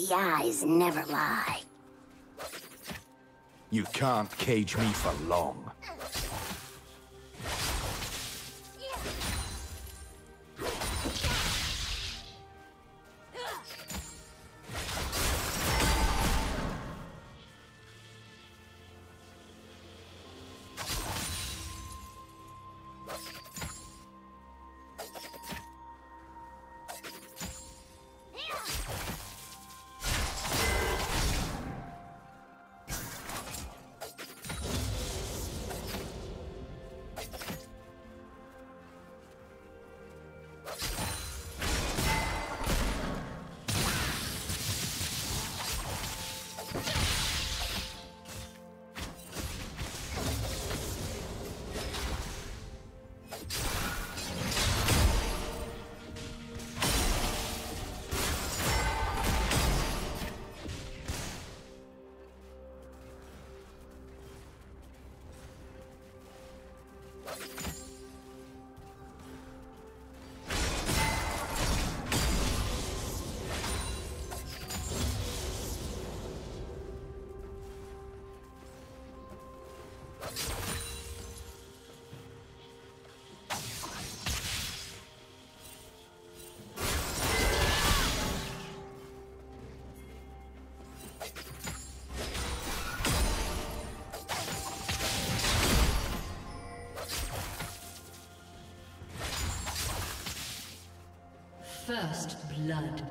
The eyes never lie. You can't cage me for long. First blood.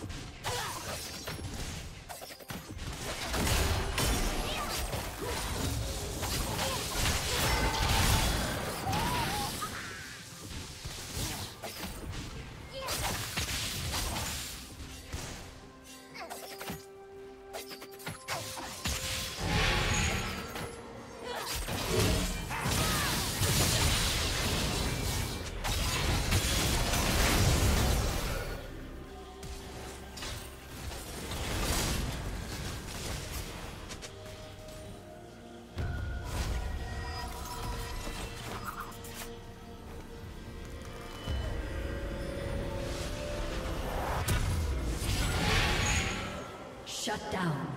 you Shut down.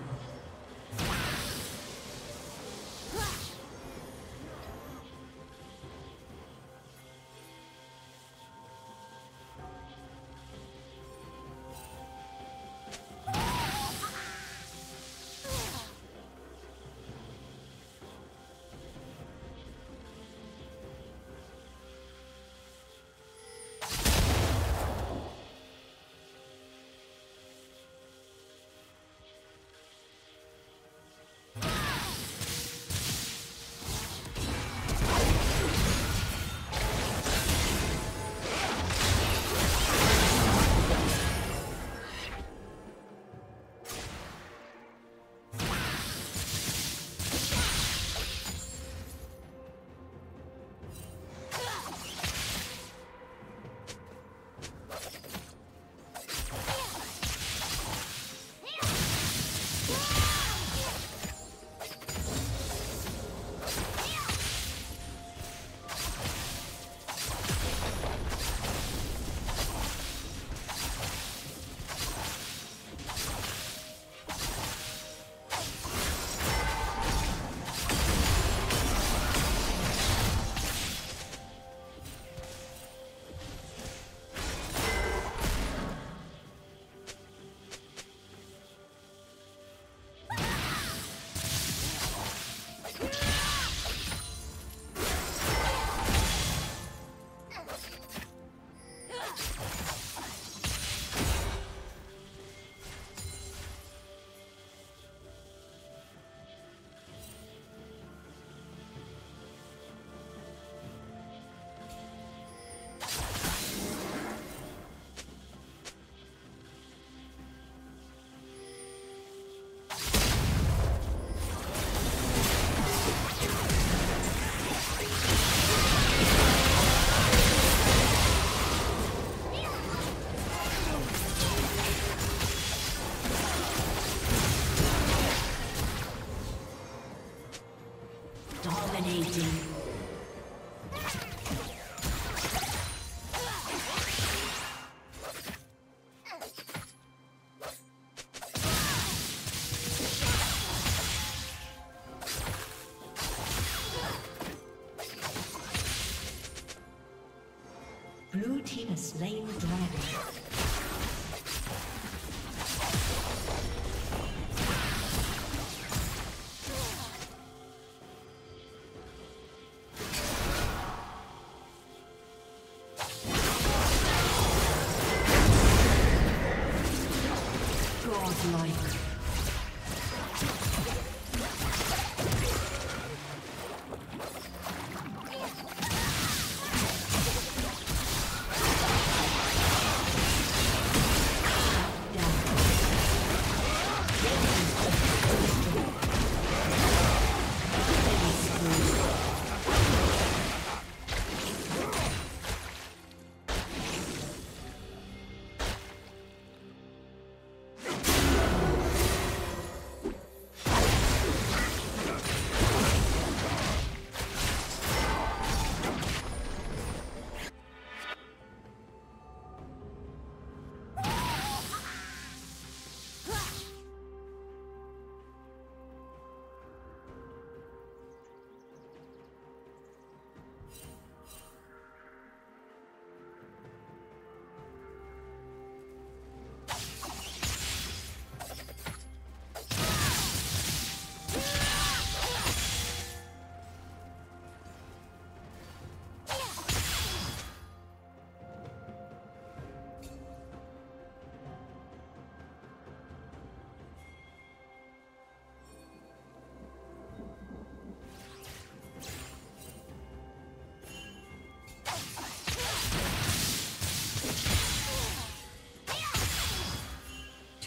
Slain life.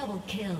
Double kill.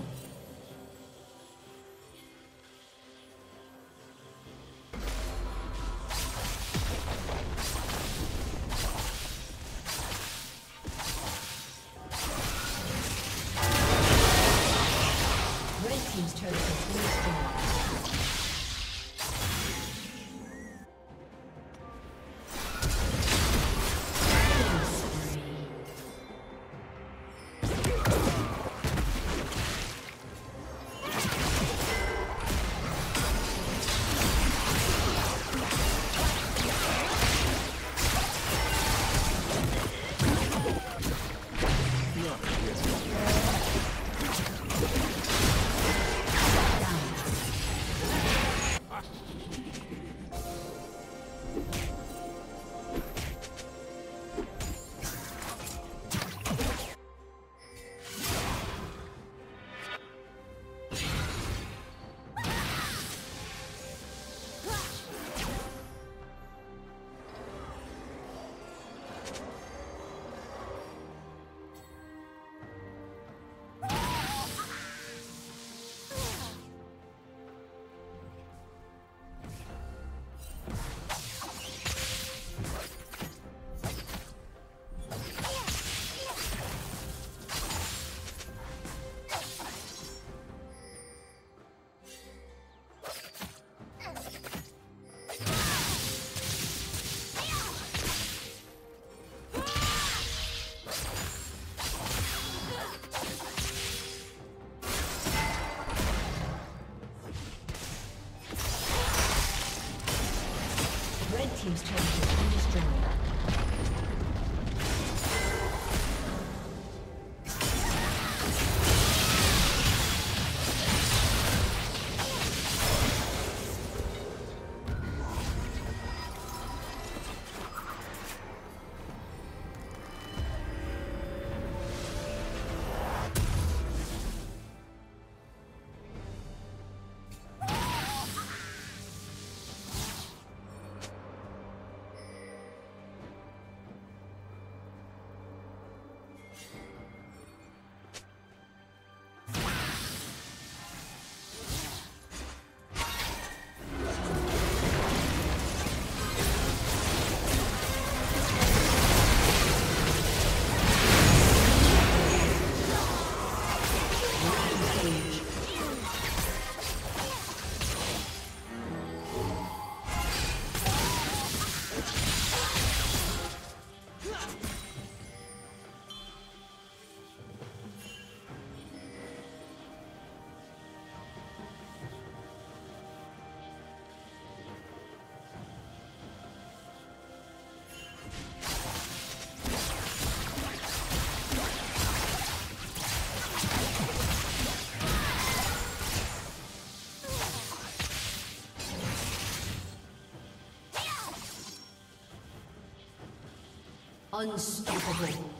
Unstoppable.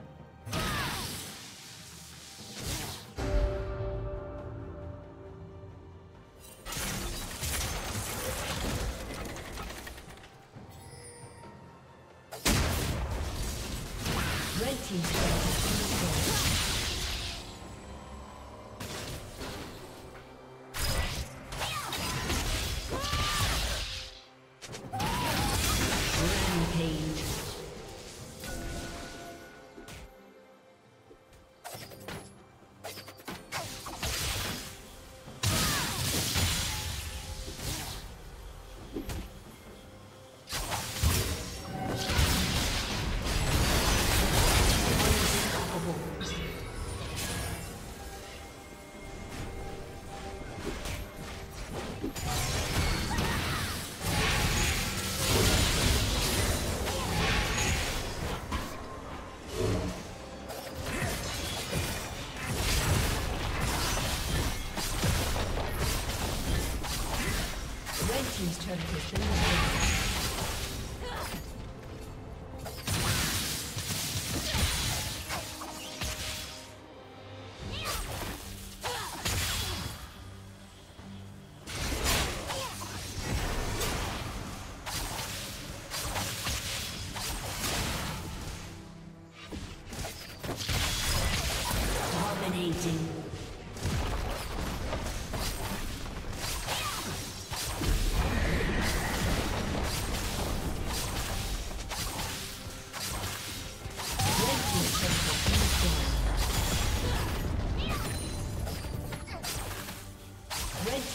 Team's